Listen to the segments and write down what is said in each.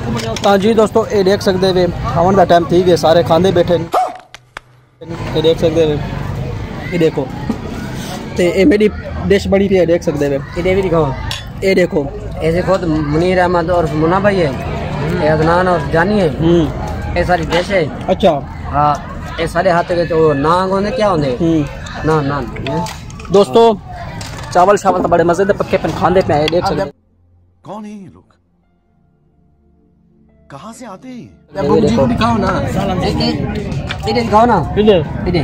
जी दोस्तों ये देख सकते वे खावन का टाइम ठीक है सारे खाते बैठे ये देख सकते वे ये देखो। तो ये मेरी डिश बड़ी भी है देख सकते वे ये भी दिखाओ। ये देखो। ऐसे खुद मुनीर अहमद और मुन्ना भाई है। ये अदनान और जानी है। हम्म। ये सारी डिश है। अच्छा। हाँ ये सारे हाथ के तो नांग होंगे क्या होंगे? हम्म। ना ना दोस्तों चावल शावल तो बड़े मज़े दे पक्के पन खाते पे देख सकते कौन है ये लोग? कहाँ से आते हैं? ये देखो दिखाओ ना। इधर दिखाओ ना। किधर इधर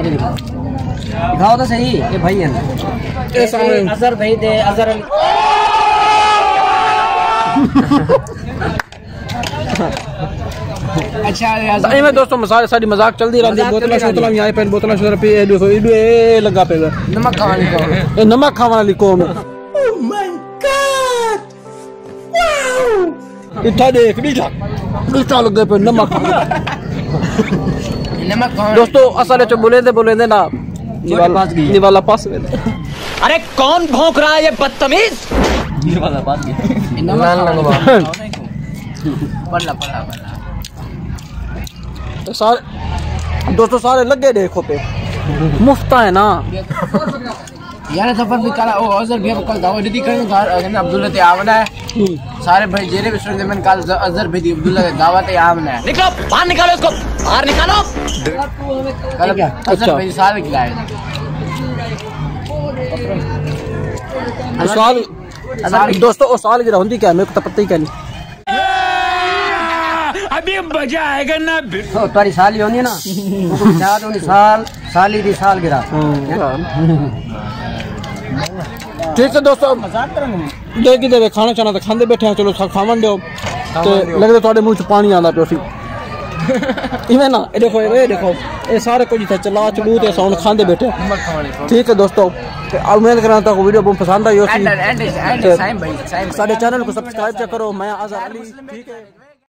इधर दिखाओ। दिखाओ तो सही ये भाई है ये अजहर भाई थे अजहर अली। अच्छा में दोस्तों मसाले सारी मज़ाक चलती रहती मज़ाक बोतल शोतल यहाँ पे बोतल शोतल पे लगा पे नमक खाने का। नमक खाने वाली कौम है? इतना देख नीचा नीचा लग गए पे नमक नमक दोस्तों असल च बोले दे बोले दे ना निवाला पास गई। निवाला पास गए अरे कौन भौंक रहा है ये बदतमीज नमक लगवा पढ़ला पढ़ला पढ़ला तो सारे दोस्तों सारे लगे देखो पे मुफ़्त है ना यार सफ़र भी करा ओ अजहर भी कल दावत दी करने घर अगन अब्दुल्ला ते आवना है। सारे भाई जेरे भी सुनते मैंने कल अजहर भी दी अब्दुल्ला ते दावत है आवना है। निकलो बाहर निकालो इसको बाहर निकालो। कल क्या अच्छा। भाई साल खिलाए तो साल दोस्तों वो साल गिरा होती क्या? मेरे को तो पता ही क्या नहीं। अभी मज़ा आएगा ना। तो तुम्हारी साल ही होनी है ना साल होनी साल साल ही दी साल गिरा। ठीक है दोस्तों देखी देवे खाना चाहना तो खाते बैठे हैं चलो खावन दो तो लगता थोड़े मुँह च पानी पियो सी इवें ना ये देखो ये देखो ये सारे कुछ इत्थे चला चलू ते साउंड खाते बैठे ठीक है दोस्तों उम्मीद करा तक वीडियो बहुत पसंद आई हो चैनल को सब्सक्राइब करो मैं आज़ाद अली ठीक है?